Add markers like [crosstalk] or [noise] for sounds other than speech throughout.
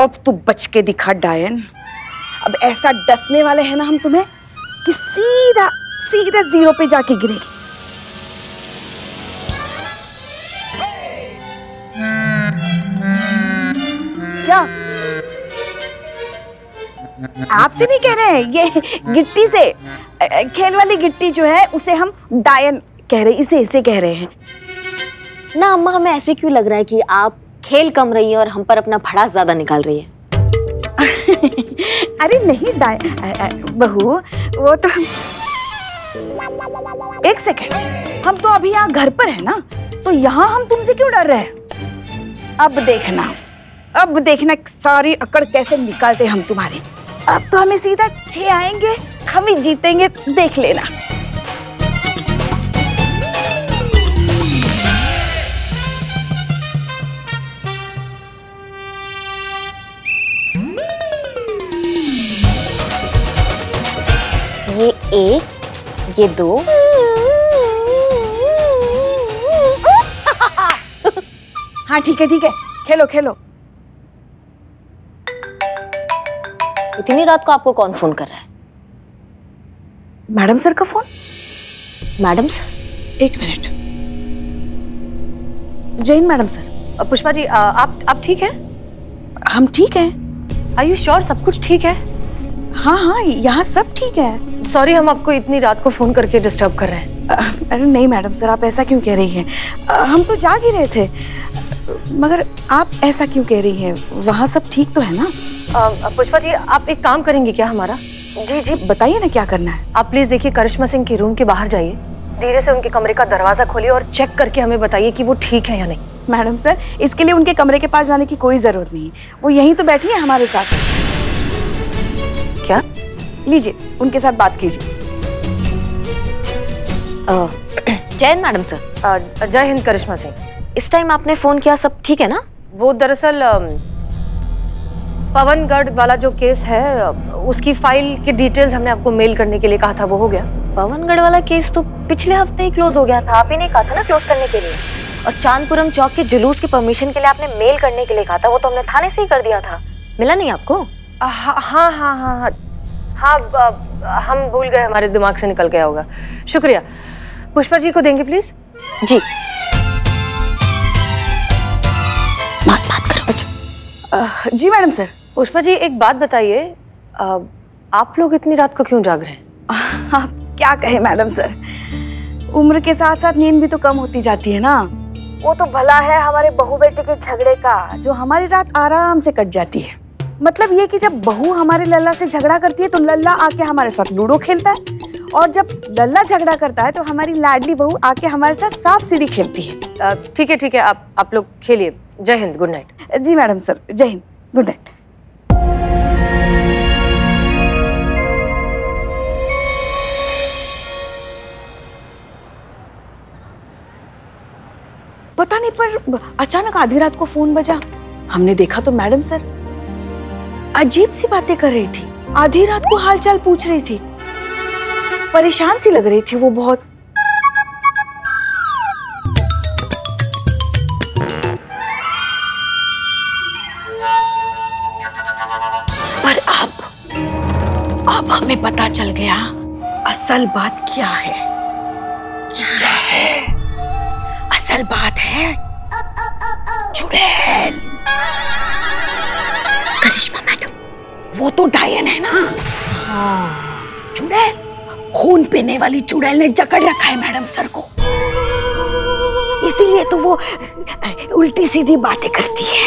अब तू बच के दिखा डायन। अब ऐसा डसने वाले हैं ना हम तुम्हें कि सीधा सीधा ज़ीरो पे जाके गिरेगी क्या? आपसे नहीं कह रहे हैं, ये गिट्टी से खेल वाली गिट्टी जो है, उसे हम डायन कह रहे इसे इसे कह रहे हैं। ना, अम्मा, हमें ऐसे क्यों लग रहा है कि आप खेल कम रही है और हम पर अपना भड़ास ज़्यादा निकाल रही है। [laughs] अरे नहीं बहू, वो तो एक सेकेंड हम तो अभी यहाँ घर पर है ना तो यहाँ हम तुमसे क्यों डर रहे हैं? अब देखना अब देखना सारी अकड़ कैसे निकालते हम तुम्हारी। अब तो हमें सीधा छह आएँगे, हम ही जीतेंगे, देख लेना। ये एक ये दो। हाँ ठीक है ठीक है। खेलो खेलो। इतनी रात को आपको कौन फ़ोन कर रहा है? मैडम सर का फ़ोन? Madam sir? एक minute. Jain madam sir. Pushpa ji अ, आप आप ठीक हैं? हम ठीक हैं। आर यू श्योर सब कुछ ठीक है? हाँ हाँ यहाँ सब ठीक है। सॉरी हम आपको इतनी रात को फ़ोन करके डिस्टर्ब कर रहे हैं। अरे नहीं मैडम सर आप ऐसा क्यों कह रही हैं? हम तो जाग ही रहे थे। मगर आप ऐसा क्यों कह रही हैं? वहाँ सब ठीक तो है ना? पुष्पा जी आप एक काम करेंगे क्या हमारा? जी जी बताइए ना क्या करना है। आप प्लीज़ देखिए करिश्मा सिंह के रूम के बाहर जाइए। धीरे से उनके कमरे का दरवाज़ा खोलिए और चेक करके हमें बताइए कि वो ठीक है या नहीं। मैडम सर इसके लिए उनके कमरे के पास जाने की कोई ज़रूरत नहीं वो यहीं तो बैठी है हमारे साथ। लीजिए उनके साथ बात कीजिए। Jain madam sir. जय हिंद करिश्मा सिंह। इस टाइम आपने फ़ोन किया सब ठीक है ना? वो दरअसल पवनगढ़ वाला जो केस है उसकी फ़ाइल की डिटेल्स हमने आपको मेल करने के लिए कहा था वो हो गया। पवनगढ़ वाला केस तो पिछले हफ़्ते ही क्लोज हो गया था आप ही ने कहा था ना क्लोज करने के लिए। और चांदपुरम चौक के जुलूस की परमिशन के लिए आपने मेल करने के लिए कहा था वो तो हमने थाने से ही कर दिया था। मिला नहीं आपको? हाँ हाँ हाँ हाँ हाँ हम भूल गए हमारे दिमाग से निकल गया होगा। शुक्रिया। पुष्पा जी को देंगे प्लीज़ जी। बात बात करो अच्छा जी मैडम सर। पुष्पा जी एक बात बताइए। आप लोग इतनी रात को क्यों जाग रहे हैं? आप क्या कहे मैडम सर? उम्र के साथ साथ नींद भी तो कम होती जाती है ना। वो तो भला है हमारे बहू बेटे के झगड़े का। जो हमारी रात आराम से कट जाती है। मतलब ये कि जब बहू हमारे लल्ला से झगड़ा करती है तो लल्ला आके हमारे साथ लूडो खेलता है। और जब लल्ला झगड़ा करता है तो हमारी लाडली बहू आके हमारे साथ सांप सीढ़ी खेलती है। ठीक है ठीक है आप आप लोग खेलिए। जय हिंद गुड नाइट। जी मैडम सर जय हिंद गुड नाइट। पता नहीं पर अचानक आधी रात को फ़ोन बजा। हमने देखा तो मैडम सर अजीब सी बातें कर रही थी। आधी रात को हालचाल पूछ रही थी। परेशान सी लग रही थी वो बहुत। पर अब अब हमें पता चल गया, असल बात क्या है। क्या है? असल बात है चुड़ैल वो तो डायन है ना? चुड़ैल? खून पीने वाली चुड़ैल ने जकड़ रखा है मैडम सर को। इसीलिए तो वो उल्टी सीधी बातें करती है।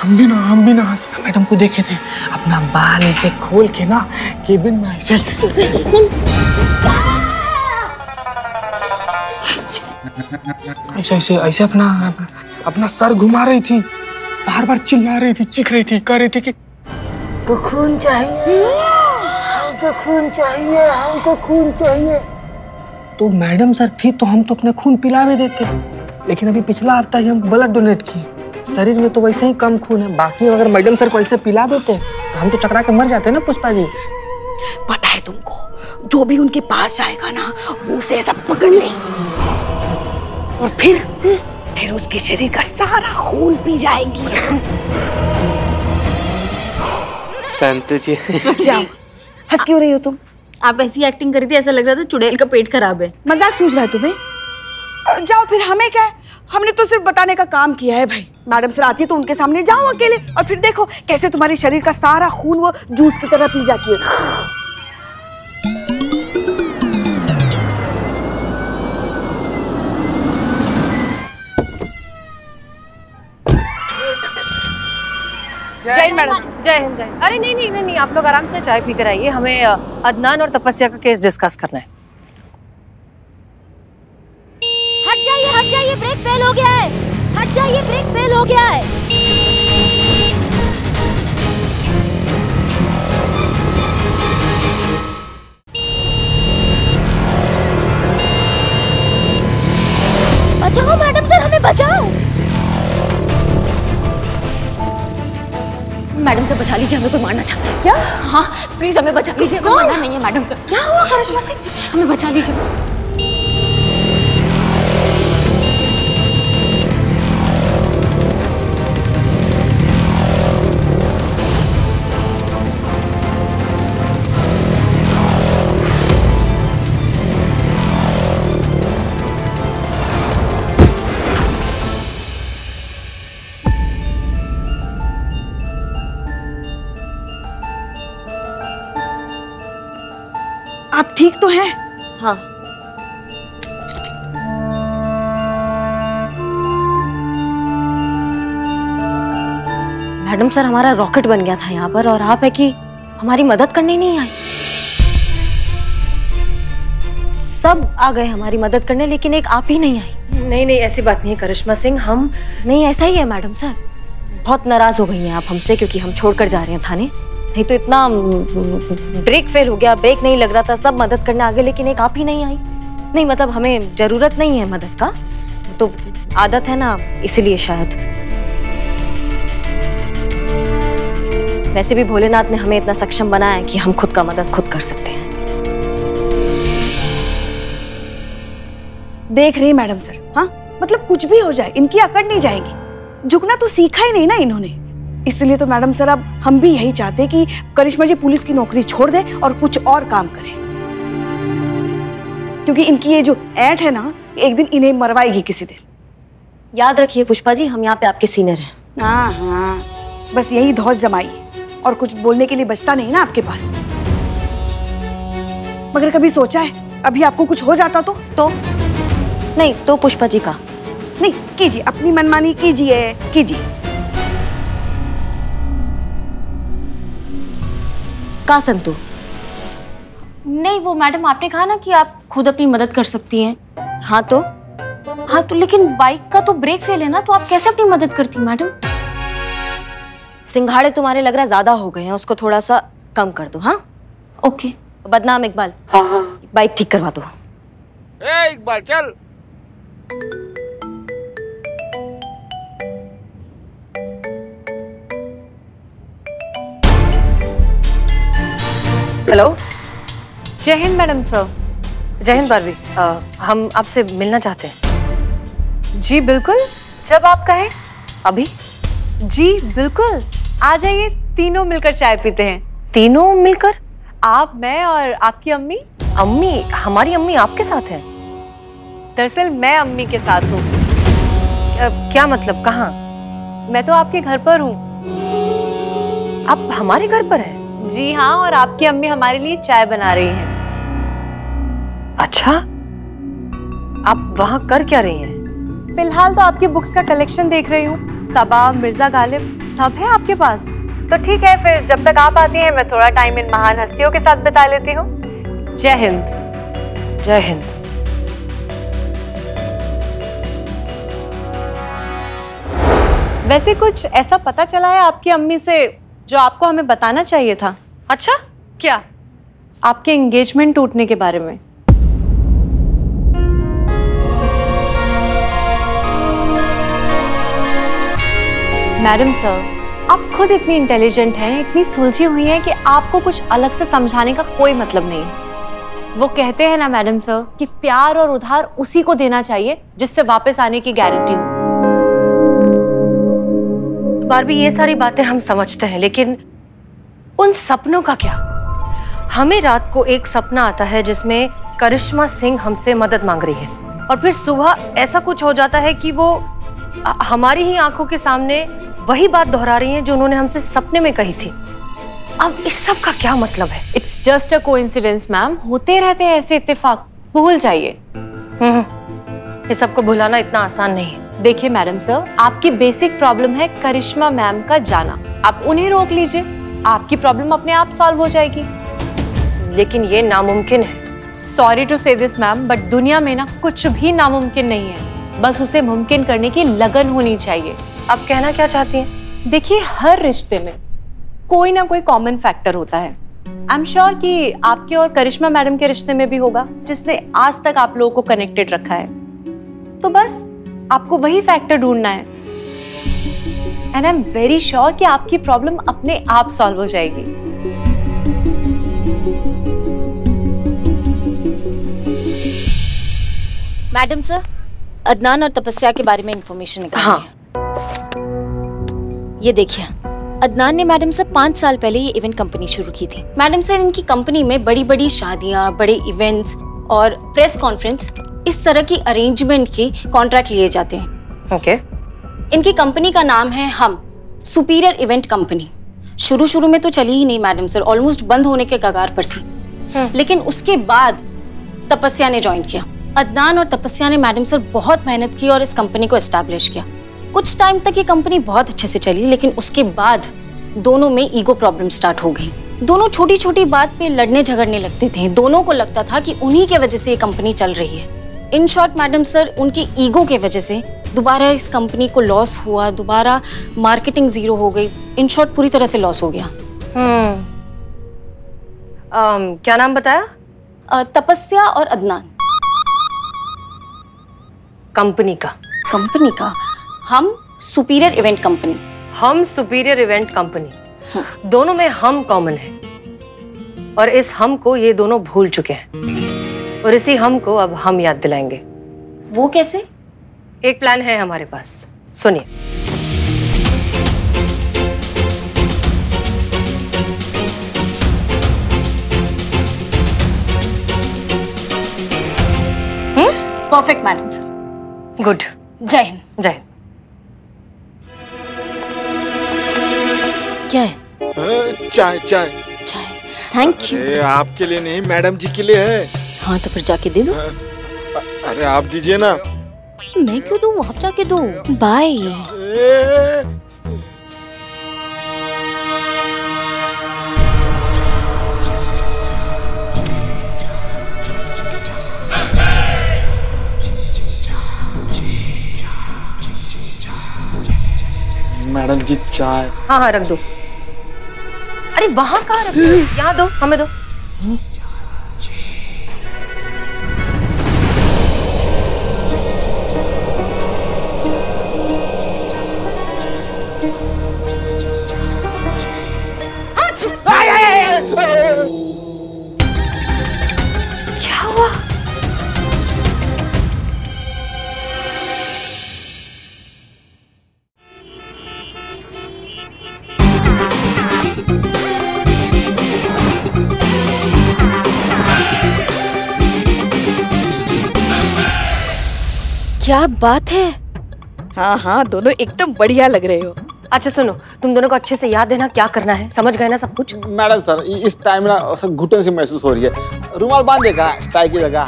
हम भी ना, हम भी ना हंसना मैडम को देखे थे, अपना बाल ऐसे खोल के ना, केबिन में ऐसे ऐसे ऐसे ऐसे अपना अपना सर घुमा रही थी बार बार चिल्ला रही थी, चिख रही थी, कह रही थी कि को खून चाहिए। हमको खून चाहिए हमको खून चाहिए। तो मैडम सर थी तो हम तो अपना खून पिला भी देते। लेकिन अभी पिछला हफ़्ता ही हम ब्लड डोनेट किए। शरीर में तो वैसे ही कम खून है। बाकी अगर मैडम सर को ऐसे पिला देते तो हम तो चकरा के मर जाते ना पुष्पा जी। पता है तुमको जो भी उनके पास जाएगा ना वो उसे ऐसा पकड़ ले। और फिर फिर उसके शरीर का सारा खून पी जाएँगी। संतु जी। क्या हंस क्यों रही हो तुम? आप ऐसी एक्टिंग करी थी ऐसा लग रहा था चुड़ैल का पेट खराब है। मज़ाक सूझ रहा है तुम्हें? जाओ फिर हमें क्या है? हमने तो सिर्फ़ बताने का काम किया है भाई। मैडम सर आती है तो उनके सामने जाओ अकेले। और फिर देखो कैसे तुम्हारे शरीर का सारा खून वो जूस की तरह पी जाती है। जय हिंद। मैडम। जय हिंद जय हिंद। अरे नहीं नहीं नहीं नहीं आप लोग आराम से चाय पी कर आइए। हमें अदनान और तपस्या का केस डिस्कस करना है। हट जाइए हट जाइए ब्रेक फेल हो गया है। हट जाइए ब्रेक फेल हो गया है। मैडम से बचा लीजिए हमें कोई मारना चाहता है क्या? हाँ प्लीज़ हमें बचा लीजिए हमें मारना नहीं है मैडम से। क्या हुआ करिश्मा सिंह? हमें बचा लीजिए। ठीक तो हैं? हाँ। मैडम सर हमारा रॉकेट बन गया था यहाँ पर और आप है कि हमारी मदद करने नहीं आए। सब आ गए हमारी मदद करने लेकिन एक आप ही नहीं आई नहीं नहीं ऐसी बात नहीं है करिश्मा सिंह हम नहीं ऐसा ही है मैडम सर। बहुत नाराज़ हो गई हैं आप हमसे क्योंकि हम छोड़कर जा रहे हैं थाने। नहीं तो इतना ब्रेक फेल हो गया ब्रेक नहीं लग रहा था, सब मदद करने आ गए लेकिन एक आप ही नहीं आई। नहीं मतलब हमें ज़रूरत नहीं है मदद का तो आदत है ना, इसीलिए शायद। वैसे भी भोलेनाथ ने हमें इतना सक्षम बनाया है कि हम खुद का मदद खुद कर सकते हैं। देख रही मैडम सर हाँ मतलब कुछ भी हो जाए, इनकी अकड़ नहीं जाएगी। झुकना तो सीखा ही नहीं ना इन्होंने। इसलिए तो मैडम सर अब हम भी यही चाहते कि करिश्मा जी पुलिस की नौकरी छोड़ दे और कुछ और काम करे। क्योंकि इनकी ये जो ऐट है ना एक दिन इन्हें मरवाएगी किसी दिन। याद रखिए पुष्पा जी हम यहाँ पे आपके सीनियर हैं। हाँ हाँ। बस यही धौस जमाइए और कुछ बोलने के लिए बचता नहीं ना आपके पास। मगर कभी सोचा है अभी आपको कुछ हो जाता तो? तो? नहीं तो पुष्पा जी का। नहीं कीजिए अपनी मनमानी कीजिए कीजिए। का संतु? नहीं वो मैडम आपने कहा ना कि आप खुद अपनी मदद कर सकती हैं। हाँ तो? हाँ तो लेकिन बाइक का तो ब्रेक फेल है ना तो आप कैसे अपनी मदद करती मैडम? सिंघाड़े तुम्हारे लग रहा है ज़्यादा हो गए हैं उसको थोड़ा सा कम कर दो हाँ? ओके। बदनाम इकबाल हाँ बाइक ठीक करवा दो। ए इकबाल चल। हेलो जय हिंद मैडम सर। जय हिंद बारवी हम आपसे मिलना चाहते हैं। जी बिल्कुल। जब आप कहें। अभी? जी बिल्कुल। आ जाइए तीनों मिलकर चाय पीते हैं। तीनों मिलकर? आप मैं और आपकी अम्मी? अम्मी? हमारी अम्मी आपके साथ हैं? दरअसल मैं अम्मी के साथ हूँ। क्या मतलब? कहाँ? मैं तो आपके घर पर हूँ। आप हमारे घर पर हैं? जी हाँ और आपकी अम्मी हमारे लिए चाय बना रही हैं। अच्छा? आप वहाँ कर क्या रही हैं? फ़िलहाल तो आपकी बुक्स का कलेक्शन देख रही हूँ। सबा मिर्ज़ा गालिब सब है आपके पास? तो ठीक है फिर जब तक आप आती हैं मैं थोड़ा टाइम इन महान हस्तियों के साथ बिता लेती हूँ। जय हिंद। जय हिंद। वैसे कुछ ऐसा पता चला है आपकी अम्मी से जो आपको हमें बताना चाहिए था। अच्छा? क्या? आपके एंगेजमेंट टूटने के बारे में। मैडम सर आप खुद इतनी इंटेलिजेंट हैं इतनी सुलझी हुई हैं कि आपको कुछ अलग से समझाने का कोई मतलब नहीं। है वो कहते हैं ना मैडम सर कि प्यार और उधार उसी को देना चाहिए जिससे वापस आने की गारंटी हो। बारबी ये सारी बातें हम समझते हैं लेकिन उन सपनों का क्या? हमें रात को एक सपना आता है जिसमें करिश्मा सिंह हमसे मदद मांग रही है और फिर सुबह ऐसा कुछ हो जाता है कि वो हमारी ही आँखों के सामने वही बात दोहरा रही हैं जो उन्होंने हमसे सपने में कही थी। अब इस सब का क्या मतलब है? It's just a coincidence ma'am होते रहते हैं ऐसे इत्तेफाक। भूल जाइए। इस सबको भुलाना इतना आसान नहीं है। देखिए मैडम सर आपकी बेसिक प्रॉब्लम है करिश्मा मैम का जाना। आप उन्हें रोक लीजिए। आपकी प्रॉब्लम अपने आप सॉल्व हो जाएगी। लेकिन ये नामुमकिन है। Sorry to say this ma'am but दुनिया में ना कुछ भी नामुमकिन नहीं है। बस उसे मुमकिन करने की लगन होनी चाहिए। आप कहना क्या चाहती हैं? देखिए हर रिश्ते में कोई ना कोई कॉमन फैक्टर होता है। आई एम श्योर कि आपके और करिश्मा मैडम के रिश्ते में भी होगा जिसने आज तक आप लोगों को कनेक्टेड रखा है। तो बस आपको वही फैक्टर ढूंढना है। And I am very sure कि आपकी प्रॉब्लम अपने आप सॉल्व हो जाएगी। मैडम सर अदनान और तपस्या के बारे में इंफॉर्मेशन निकाली हाँ। ये देखिए अदनान ने मैडम सर पाँच साल पहले ये इवेंट कंपनी शुरू की थी। मैडम सर इनकी कंपनी में बड़ी बड़ी शादियाँ बड़े इवेंट्स और प्रेस कॉन्फ्रेंस इस तरह की अरेंजमेंट के कॉन्ट्रैक्ट लिए जाते हैं। Okay okay. इनकी कंपनी का नाम है हम सुपीरियर इवेंट कंपनी शुरू शुरू में तो चली ही नहीं मैडम सर ऑलमोस्ट बंद होने के कगार पर थी। लेकिन उसके बाद तपस्या ने ज्वाइन किया। अदनान और तपस्या ने मैडम सर बहुत मेहनत की और इस कंपनी को एस्टैब्लिश किया। कुछ टाइम तक ये कंपनी बहुत अच्छे से चली लेकिन उसके बाद दोनों में ईगो प्रॉब्लम स्टार्ट हो गई। दोनों छोटी छोटी बात पे लड़ने झगड़ने लगते थे। दोनों को लगता था कि उन्हीं के वजह से ये कंपनी चल रही है। इन शॉर्ट मैडम सर उनकी ईगो के वजह से दोबारा इस कंपनी को लॉस हुआ दोबारा मार्केटिंग ज़ीरो हो गई। इन शॉर्ट पूरी तरह से लॉस हो गया। हम्म। अम, क्या नाम बताया? अ, तपस्या और अदनान। कंपनी का। कंपनी का? हम सुपीरियर इवेंट कंपनी हम सुपीरियर इवेंट कंपनी दोनों में हम कॉमन है। और इस हम को ये दोनों भूल चुके हैं। और इसी हम को अब हम याद दिलाएँगे। वो कैसे? एक प्लान है हमारे पास। सुनिए। परफेक्ट मैडम सर गुड जय हिंद। जय हिंद। क्या है? चाय चाय। चाय। थैंक यू आपके लिए नहीं मैडम जी के लिए है। हाँ तो फिर जाके दे दो। अ, अरे आप दीजिए ना। मैं क्यों दूँ? आप जाके दो। बाय। मैडम जी चाय। हाँ हाँ रख दो। अरे वहाँ कहाँ रख दो? [gasps] यहाँ दो हमें दो। क्या बात है? हाँ हाँ दोनों एकदम बढ़िया लग रहे हो। अच्छा सुनो तुम दोनों को अच्छे से याद है ना क्या करना है? समझ गए ना सब कुछ? मैडम सर इस टाइम ना सब घुटन सी महसूस हो रही है। रुमाल बाँध देगा स्टाई की जगह।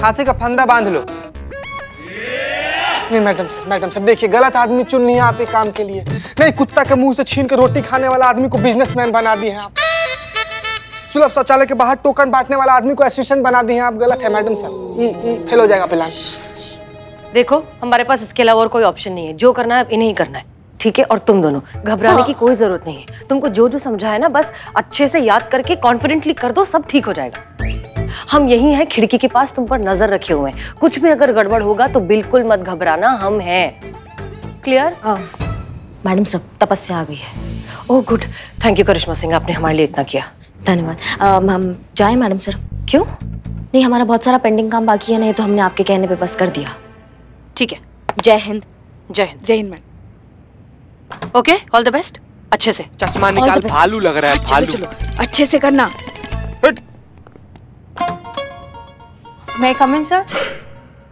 फांसी का फंदा बाँध लो। नहीं मैडम सर मैडम सर देखिए गलत आदमी चुन लिया आप एक काम के लिए। नहीं कुत्ता के मुँह से छीन के रोटी खाने वाला आदमी को बिजनेसमैन बना दिए हैं आप। सुलभ शौचालय के बाहर टोकन बांटने वाला आदमी को असिस्टेंट बना दिए हैं आप। गलत है मैडम सर। फेल हो जाएगा प्लान देखो हमारे पास इसके अलावा और कोई ऑप्शन नहीं है। जो करना है अब इन्हें ही करना है। ठीक है? और तुम दोनों घबराने हाँ। की कोई ज़रूरत नहीं है। तुमको जो जो समझा है ना बस अच्छे से याद करके कॉन्फिडेंटली कर दो सब ठीक हो जाएगा। हम यही हैं खिड़की के पास तुम पर नज़र रखे हुए हैं। कुछ भी अगर गड़बड़ होगा तो बिल्कुल मत घबराना हम हैं। क्लियर मैडम सब तपस्या आ गई है। ओह good thank you Karishma Singh आपने हमारे लिए इतना किया। धन्यवाद। हम जाए मैडम सर? क्यों? नहीं हमारा बहुत सारा पेंडिंग काम बाकी है नहीं तो हमने आपके कहने पे बस कर दिया। ठीक है। जय हिंद। जय हिंद। जय Hind madam okay all the best अच्छे से। चश्मा निकाल भालू लग रहा है चलो भालू। चलो अच्छे से करना। मैं कम इन सर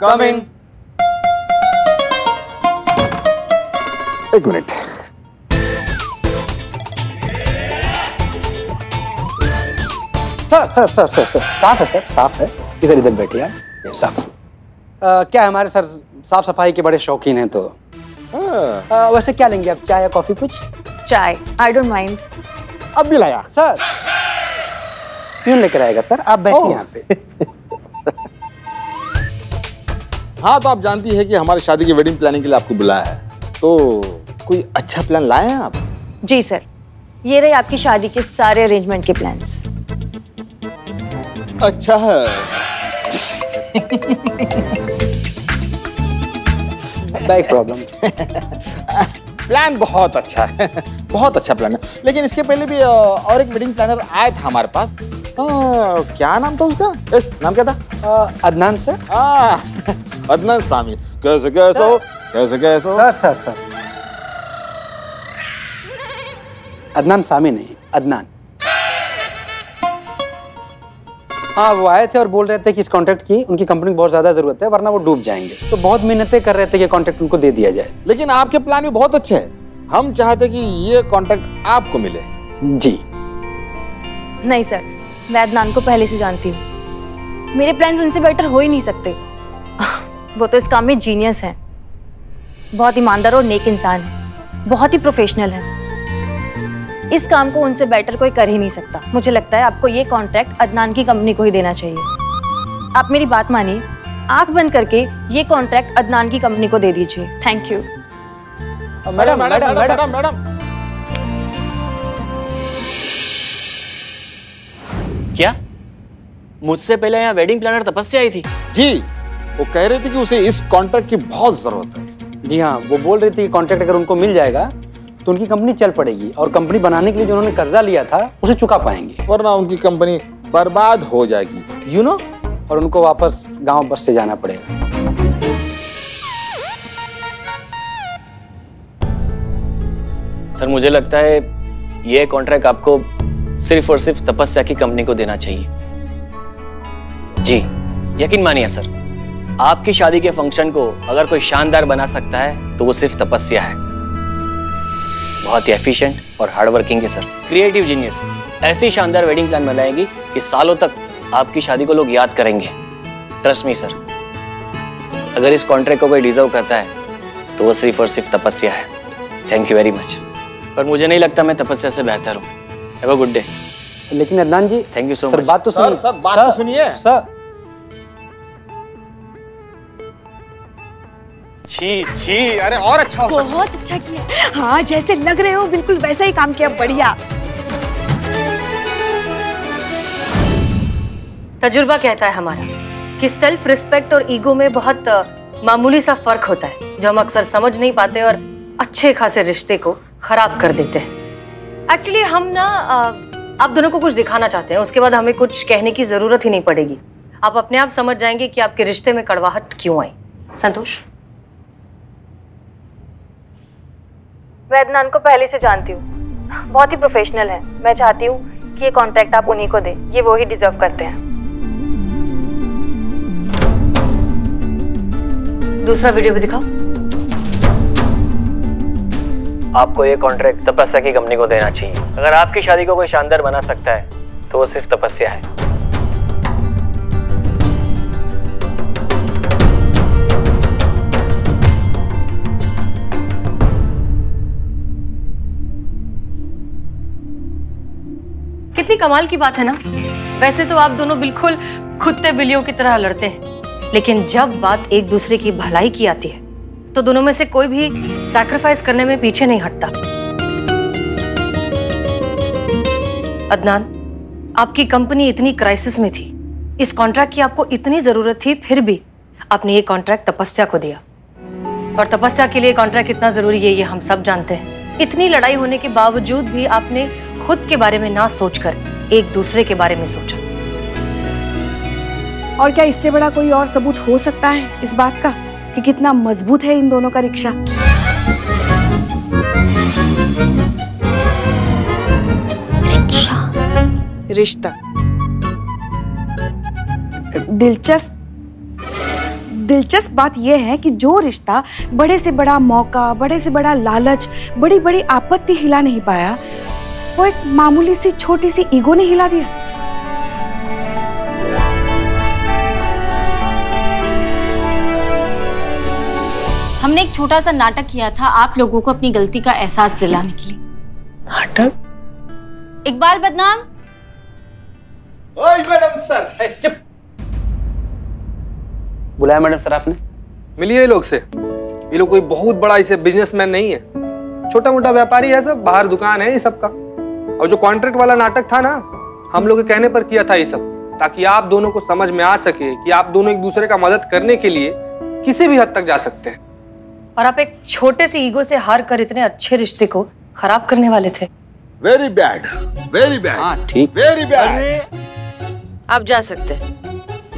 कमिंग एक minute. Sir sir sir sir sir साफ़ है सर साफ़ है। इधर इधर बैठिए आप। साफ़। अ, क्या है हमारे सर साफ़ सफ़ाई के बड़े शौकीन हैं तो। अ, वैसे क्या लेंगे आप चाय या कॉफ़ी कुछ? चाय आई डोंट माइंड अब भी लाया। सर क्यों लेकर आएगा सर? आप बैठिए यहाँ पे। [laughs] हाँ तो आप जानती है कि हमारी शादी की वेडिंग प्लानिंग के लिए आपको बुलाया है। तो कोई अच्छा प्लान लाए हैं आप? जी सर ये रहे आपकी शादी के सारे अरेंजमेंट के प्लान्स अच्छा है। [laughs] बैक प्रॉब्लम प्लान बहुत अच्छा है। बहुत अच्छा प्लान है। लेकिन इसके पहले भी और एक वेडिंग प्लानर आया था हमारे पास। अ, क्या नाम था उसका? ए, नाम क्या था? अदनान सर। अदनान सामी कैसे कैसे हो? कैसे कैसे हो? Sir sir sir. Adnan Sami नहीं अदनान। हाँ वो आए थे और बोल रहे थे कि इस कॉन्ट्रैक्ट की उनकी कंपनी को बहुत ज़्यादा ज़रूरत है वरना वो डूब जाएँगे। तो बहुत मिन्नतें कर रहे थे कि कॉन्ट्रैक्ट उनको दे दिया जाए। लेकिन आपके प्लान भी बहुत अच्छे हैं। हम चाहते कि ये कॉन्ट्रैक्ट आपको मिले। जी। नहीं सर मैं अदनान को पहले से जानती हूँ। मेरे प्लान उनसे बेटर हो ही नहीं सकते। [laughs] वो तो इस काम में जीनियस हैं। बहुत ईमानदार और नेक इंसान है। बहुत ही प्रोफेशनल है। इस काम को उनसे बेटर कोई कर ही नहीं सकता। मुझे लगता है आपको ये कॉन्ट्रैक्ट अदनान की कंपनी को ही देना चाहिए। आप मेरी बात मानिए। आँख बंद करके ये कॉन्ट्रैक्ट अदनान की कंपनी को दे दीजिए। Thank you madam madam madam madam क्या? मुझसे पहले यहाँ वेडिंग प्लानर तपस्या आई थी। जी वो कह रहे थे कि उसे इस कॉन्ट्रैक्ट की बहुत ज़रूरत है। जी हाँ वो बोल रही थी कॉन्ट्रैक्ट अगर उनको मिल जाएगा तो उनकी कंपनी चल पड़ेगी और कंपनी बनाने के लिए जो उन्होंने कर्जा लिया था उसे चुका पाएँगे। वरना उनकी कंपनी बर्बाद हो जाएगी यू नो और उनको वापस गाँव बस से जाना पड़ेगा। सर मुझे लगता है यह कॉन्ट्रैक्ट आपको सिर्फ़ और सिर्फ़ तपस्या की कंपनी को देना चाहिए। जी यकीन मानिए सर आपकी शादी के फ़ंक्शन को अगर कोई शानदार बना सकता है तो वो सिर्फ़ तपस्या है। बहुत ही एफिशिएंट और हार्ड वर्किंग है सर क्रिएटिव जीनियस ऐसी शानदार वेडिंग प्लान बनाएगी कि सालों तक आपकी शादी को लोग याद करेंगे. ट्रस्ट मी सर अगर इस कॉन्ट्रैक्ट को कोई डिजर्व करता है तो वो सिर्फ़ और सिर्फ़ तपस्या है. थैंक यू वेरी मच पर मुझे नहीं लगता मैं तपस्या से बेहतर हूँ. हैव अ गुड डे लेकिन Adnan ji you so sir much. बात तो सर, सुनिए। सर, बात तो सुनिए। सर छी छी। अरे और अच्छा हो बहुत अच्छा किया। हाँ जैसे लग रहे हो बिल्कुल वैसा ही काम किया बढ़िया। तजुर्बा कहता है हमारा कि सेल्फ रिस्पेक्ट और ईगो में बहुत मामूली सा फ़र्क होता है जो हम अक्सर समझ नहीं पाते और अच्छे खासे रिश्ते को खराब कर देते हैं। एक्चुअली हम ना आप दोनों को कुछ दिखाना चाहते हैं उसके बाद हमें कुछ कहने की ज़रूरत ही नहीं पड़ेगी। आप अपने आप समझ जाएँगे कि आपके रिश्ते में कड़वाहट क्यों आई। संतोष? मैं अदनान को पहले से जानती हूँ। बहुत ही प्रोफेशनल है। मैं चाहती हूँ कि ये कॉन्ट्रैक्ट आप उन्हीं को दें। ये वो ही डिजर्व करते हैं। दूसरा वीडियो भी दिखाओ। आपको ये कॉन्ट्रैक्ट तपस्या की कंपनी को देना चाहिए। अगर आपकी शादी को कोई शानदार बना सकता है तो वो सिर्फ़ तपस्या है। कितनी कमाल की बात है ना? वैसे तो आप दोनों बिल्कुल कुत्ते बिल्लियों की तरह लड़ते हैं। लेकिन जब बात एक दूसरे की भलाई की आती है तो दोनों में से कोई भी सैक्रिफाइस करने में पीछे नहीं हटता। अदनान, आपकी कंपनी इतनी क्राइसिस में थी। इस कॉन्ट्रैक्ट की आपको इतनी ज़रूरत थी, फिर भी आपने ये कॉन्ट्रैक्ट तपस्या को दिया। और तपस्या के लिए कॉन्ट्रैक्ट कितना ज़रूरी है, ये हम सब जानते हैं। इतनी लड़ाई होने के बावजूद भी आपने खुद के बारे में ना सोचकर एक दूसरे के बारे में सोचा। और क्या इससे बड़ा कोई और सबूत हो सकता है इस बात का कि कितना मज़बूत है इन दोनों का रिक्शा? रिक्शा? रिश्ता। दिलचस्प दिलचस्प बात यह है कि जो रिश्ता बड़े से बड़ा मौका बड़े से बड़ा लालच बड़ी बड़ी आपत्ति हिला नहीं पाया वो एक मामूली सी छोटी सी ईगो ने हिला दिया। हमने एक छोटा सा नाटक किया था आप लोगों को अपनी गलती का एहसास दिलाने के लिए। नाटक? इकबाल बदनाम। ओए मैडम सर चुप बुलाया मैडम सर आपने? मिलिए ये लोग से। ये लोग कोई बहुत बड़ा इसे बिजनेसमैन नहीं है। छोटा मोटा व्यापारी है सब बाहर दुकान है ये सब का। और जो कॉन्ट्रैक्ट वाला नाटक था ना हम लोग के कहने पर किया था ये सब ताकि आप दोनों को समझ में आ सके कि आप दोनों एक दूसरे का मदद करने के लिए किसी भी हद तक जा सकते हैं। और आप एक छोटे से ईगो से हार कर इतने अच्छे रिश्ते को खराब करने वाले थे। वेरी बैड वेरी बैड हाँ ठीक। वेरी बैड आप जा सकते हैं।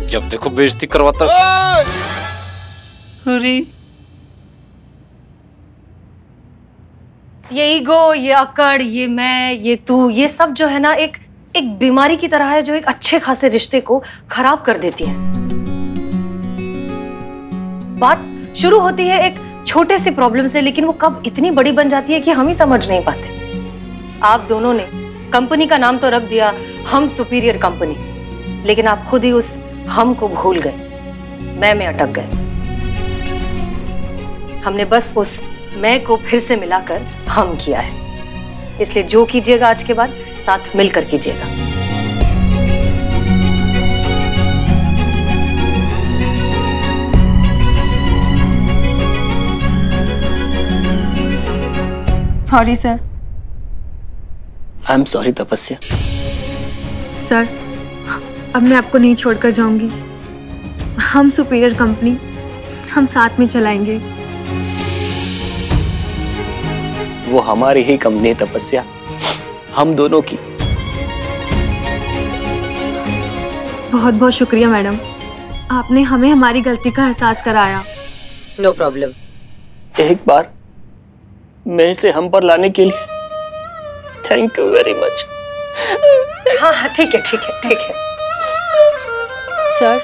जब देखो बेइज्जती करवाता ये ईगो ये अकड़ ये मैं ये तू ये सब जो है ना एक एक बीमारी की तरह है जो एक अच्छे खासे रिश्ते को खराब कर देती है। बात शुरू होती है एक छोटे से प्रॉब्लम से लेकिन वो कब इतनी बड़ी बन जाती है कि हम ही समझ नहीं पाते। आप दोनों ने कंपनी का नाम तो रख दिया हम सुपीरियर कंपनी। लेकिन आप खुद ही उस हम को भूल गए। मैं में अटक गए। हमने बस उस मैं को फिर से मिलाकर हम किया है। इसलिए जो कीजिएगा आज के बाद साथ मिलकर कीजिएगा। Sorry sir I am sorry Tapasya. Sir अब मैं आपको नहीं छोड़कर जाऊँगी। हम सुपीरियर कंपनी हम साथ में चलाएँगे। वो हमारी ही कंपनी है तपस्या। हम दोनों की। बहुत बहुत शुक्रिया मैडम। आपने हमें हमारी गलती का एहसास कराया। नो no प्रॉब्लम एक बार मैं इसे हम पर लाने के लिए। थैंक यू वेरी मच हाँ हाँ ठीक है ठीक है ठीक है। सर।